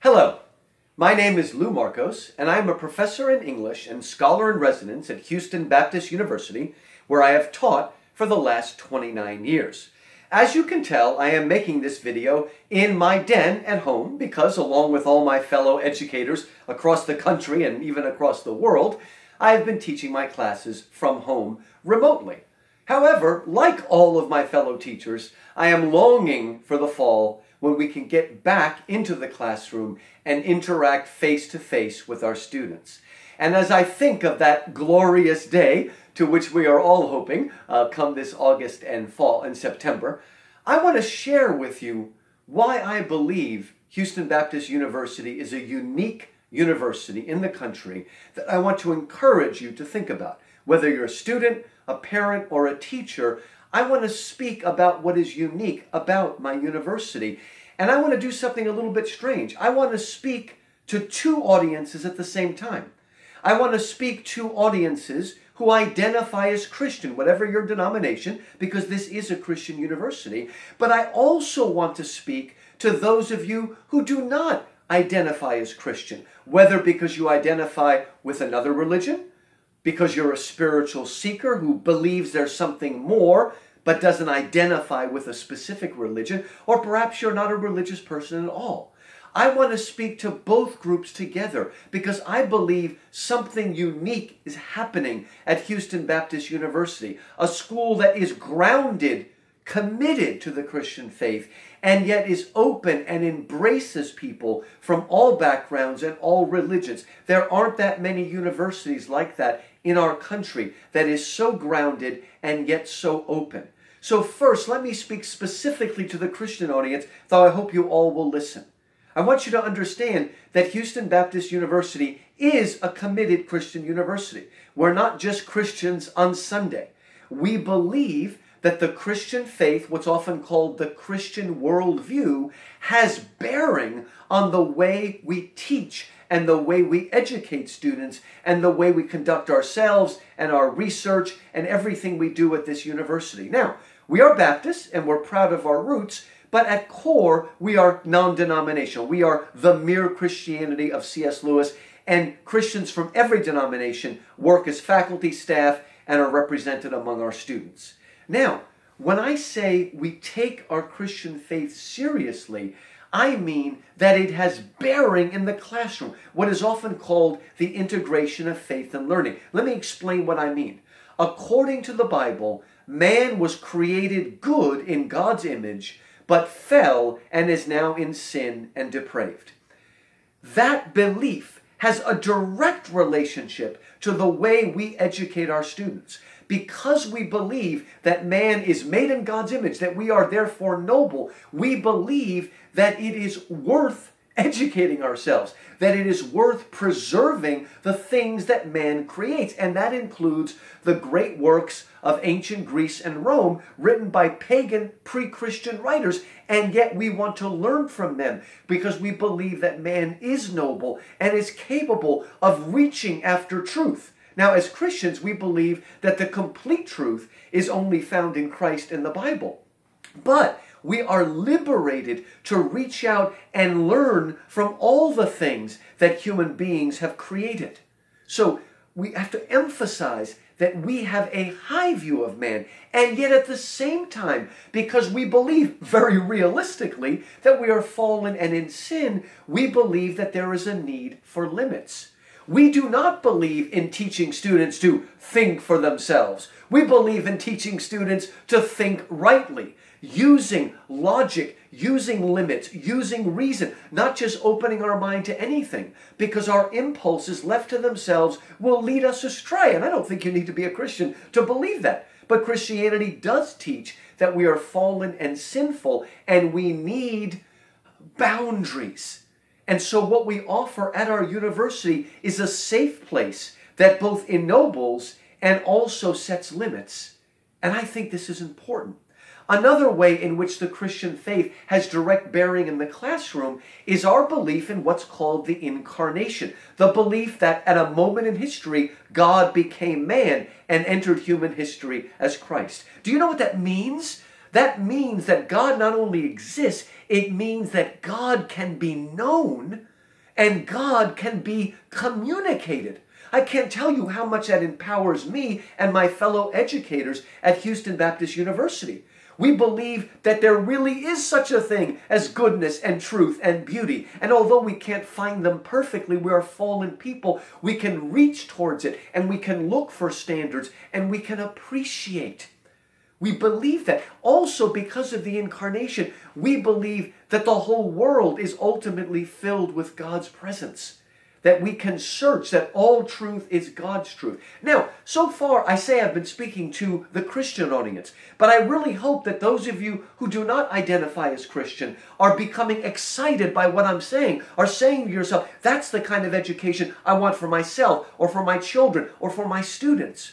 Hello, my name is Lou Markos, and I am a professor in English and scholar in residence at Houston Baptist University, where I have taught for the last 29 years. As you can tell, I am making this video in my den at home because, along with all my fellow educators across the country and even across the world, I have been teaching my classes from home remotely. However, like all of my fellow teachers, I am longing for the fall when we can get back into the classroom and interact face to face with our students. And as I think of that glorious day to which we are all hoping uh, come this August and fall and September, I want to share with you why I believe Houston Baptist University is a unique university in the country that I want to encourage you to think about. Whether you're a student, a parent, or a teacher, I want to speak about what is unique about my university. And I want to do something a little bit strange. I want to speak to two audiences at the same time. I want to speak to audiences who identify as Christian, whatever your denomination, because this is a Christian university. But I also want to speak to those of you who do not identify as Christian, whether because you identify with another religion, because you're a spiritual seeker who believes there's something more but doesn't identify with a specific religion, or perhaps you're not a religious person at all. I want to speak to both groups together because I believe something unique is happening at Houston Baptist University, a school that is grounded, committed to the Christian faith, and yet is open and embraces people from all backgrounds and all religions. There aren't that many universities like that in our country that is so grounded and yet so open. So, first, let me speak specifically to the Christian audience, though I hope you all will listen. I want you to understand that Houston Baptist University is a committed Christian university. We're not just Christians on Sunday. We believe that the Christian faith, what's often called the Christian worldview, has bearing on the way we teach and the way we educate students and the way we conduct ourselves and our research and everything we do at this university. Now, we are Baptists and we're proud of our roots, but at core, we are non denominational. We are the mere Christianity of C.S. Lewis, and Christians from every denomination work as faculty, staff, and are represented among our students. Now, when I say we take our Christian faith seriously, I mean that it has bearing in the classroom, what is often called the integration of faith and learning. Let me explain what I mean. According to the Bible, man was created good in God's image, but fell and is now in sin and depraved. That belief has a direct relationship to the way we educate our students. Because we believe that man is made in God's image, that we are therefore noble, we believe that it is worth educating ourselves, that it is worth preserving the things that man creates. And that includes the great works of ancient Greece and Rome written by pagan pre Christian writers. And yet we want to learn from them because we believe that man is noble and is capable of reaching after truth. Now, as Christians, we believe that the complete truth is only found in Christ and the Bible. But we are liberated to reach out and learn from all the things that human beings have created. So we have to emphasize that we have a high view of man, and yet at the same time, because we believe very realistically that we are fallen and in sin, we believe that there is a need for limits. We do not believe in teaching students to think for themselves. We believe in teaching students to think rightly using logic, using limits, using reason, not just opening our mind to anything, because our impulses left to themselves will lead us astray. And I don't think you need to be a Christian to believe that. But Christianity does teach that we are fallen and sinful and we need boundaries. And so, what we offer at our university is a safe place that both ennobles and also sets limits. And I think this is important. Another way in which the Christian faith has direct bearing in the classroom is our belief in what's called the incarnation. The belief that at a moment in history, God became man and entered human history as Christ. Do you know what that means? That means that God not only exists, it means that God can be known and God can be communicated. I can't tell you how much that empowers me and my fellow educators at Houston Baptist University. We believe that there really is such a thing as goodness and truth and beauty. And although we can't find them perfectly, we are fallen people, we can reach towards it and we can look for standards and we can appreciate. We believe that. Also, because of the incarnation, we believe that the whole world is ultimately filled with God's presence that we can search that all truth is God's truth. Now, so far, I say I've been speaking to the Christian audience, but I really hope that those of you who do not identify as Christian are becoming excited by what I'm saying, are saying to yourself, that's the kind of education I want for myself, or for my children, or for my students.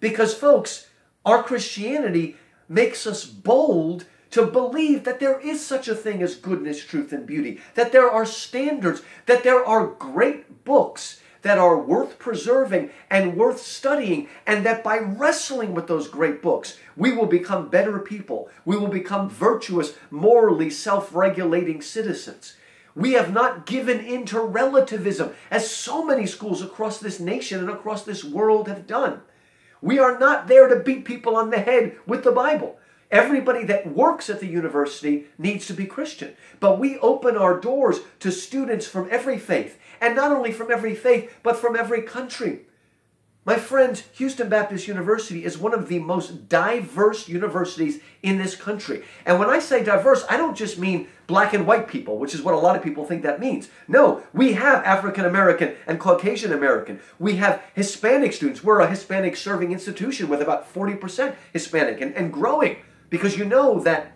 Because, folks, our Christianity makes us bold to believe that there is such a thing as goodness, truth, and beauty, that there are standards, that there are great books that are worth preserving and worth studying, and that by wrestling with those great books, we will become better people. We will become virtuous, morally self regulating citizens. We have not given in to relativism, as so many schools across this nation and across this world have done. We are not there to beat people on the head with the Bible. Everybody that works at the university needs to be Christian. But we open our doors to students from every faith, and not only from every faith, but from every country. My friends, Houston Baptist University is one of the most diverse universities in this country. And when I say diverse, I don't just mean black and white people, which is what a lot of people think that means. No, we have African American and Caucasian American. We have Hispanic students. We're a Hispanic serving institution with about 40% Hispanic and, and growing. Because you know that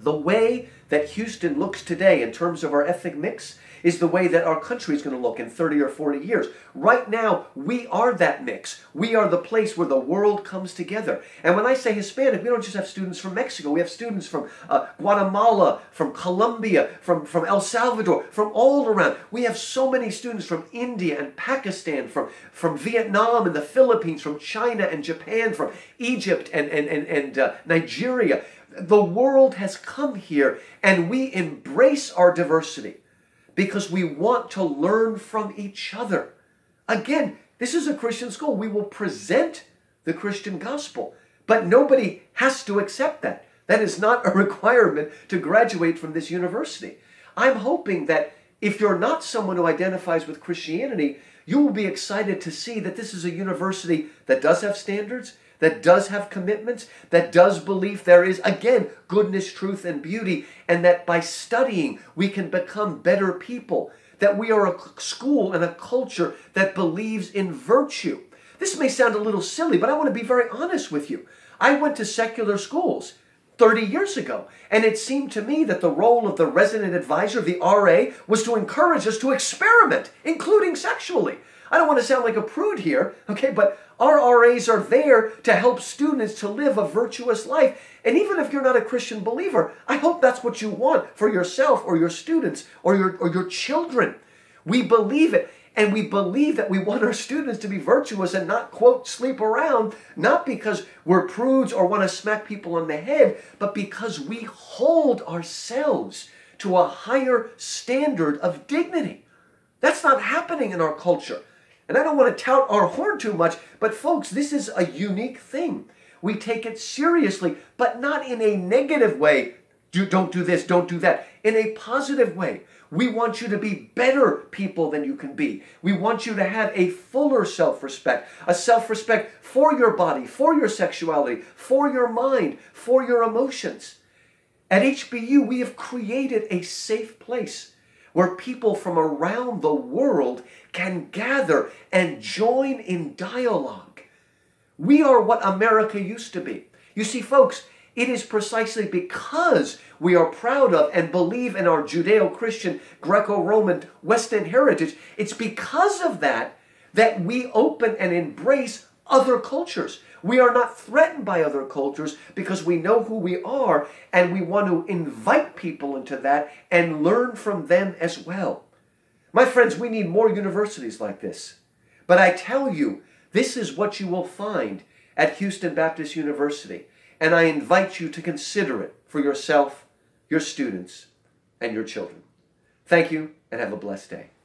the way that Houston looks today in terms of our ethnic mix is the way that our country is going to look in 30 or 40 years. Right now, we are that mix. We are the place where the world comes together. And when I say Hispanic, we don't just have students from Mexico. We have students from uh, Guatemala, from Colombia, from, from El Salvador, from all around. We have so many students from India and Pakistan, from, from Vietnam and the Philippines, from China and Japan, from Egypt and, and, and, and uh, Nigeria. The world has come here and we embrace our diversity because we want to learn from each other. Again, this is a Christian school. We will present the Christian gospel, but nobody has to accept that. That is not a requirement to graduate from this university. I'm hoping that if you're not someone who identifies with Christianity, you will be excited to see that this is a university that does have standards, that does have commitments, that does believe there is, again, goodness, truth, and beauty, and that by studying we can become better people, that we are a school and a culture that believes in virtue. This may sound a little silly, but I want to be very honest with you. I went to secular schools 30 years ago, and it seemed to me that the role of the resident advisor, the RA, was to encourage us to experiment, including sexually. I don't want to sound like a prude here, okay, but our RAs are there to help students to live a virtuous life. And even if you're not a Christian believer, I hope that's what you want for yourself or your students or your, or your children. We believe it. And we believe that we want our students to be virtuous and not, quote, sleep around, not because we're prudes or want to smack people on the head, but because we hold ourselves to a higher standard of dignity. That's not happening in our culture. And I don't want to tout our horn too much, but folks, this is a unique thing. We take it seriously, but not in a negative way. Do, don't do this, don't do that. In a positive way. We want you to be better people than you can be. We want you to have a fuller self respect, a self respect for your body, for your sexuality, for your mind, for your emotions. At HBU, we have created a safe place where people from around the world can gather and join in dialogue. We are what America used to be. You see, folks, it is precisely because we are proud of and believe in our Judeo Christian, Greco Roman, Western heritage. It's because of that that we open and embrace other cultures. We are not threatened by other cultures because we know who we are and we want to invite people into that and learn from them as well. My friends, we need more universities like this. But I tell you, this is what you will find at Houston Baptist University. and I invite you to consider it for yourself, your students, and your children. Thank you, and have a blessed day.